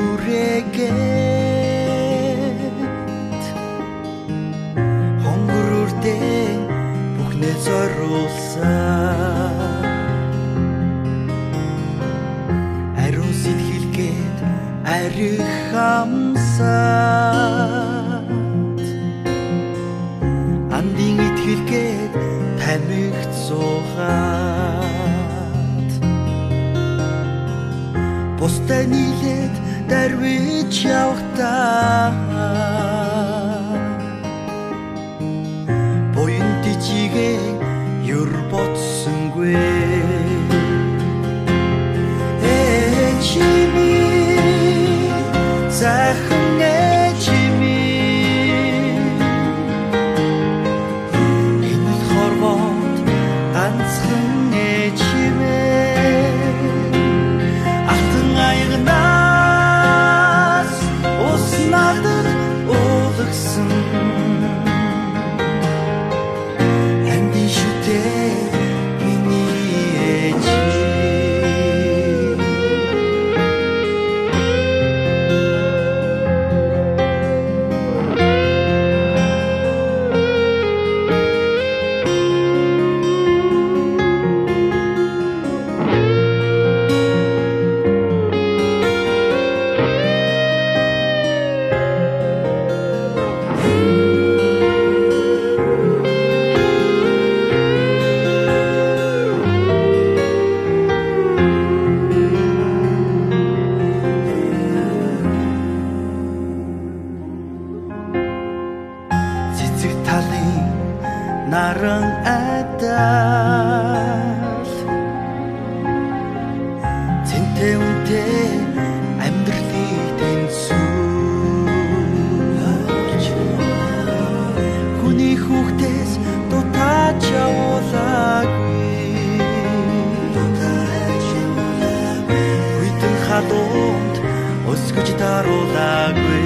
хүрээгээд хонгөрөртэй бүхнээ зориулсан ариун сэтгэлгээд арих хамсаад андын итгэлгээд тамиг цугаад. Бустай нийлээд дарвиж явахтаа буян тижигээ хүйтэн хадуунд өсгөж даруулаагүй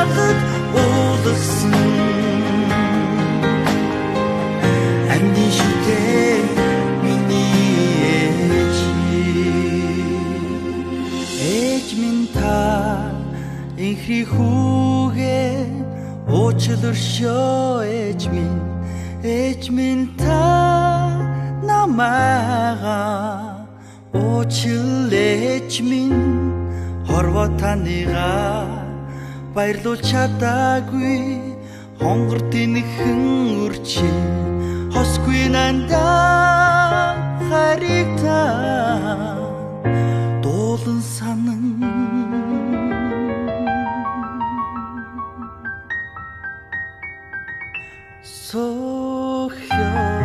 ус надад уулагсан Анди шүтээ миний ээж. Ээж минь та инхри хүүгээ уучлааршөө ээж минь. Ээж минь та намайга уучлал ээж минь хорвоо таныга баярлуул чадаагүй. Хонгор тэнхэн үрчээ хосгүй нандаа харигта. Дуулан санан. Сохё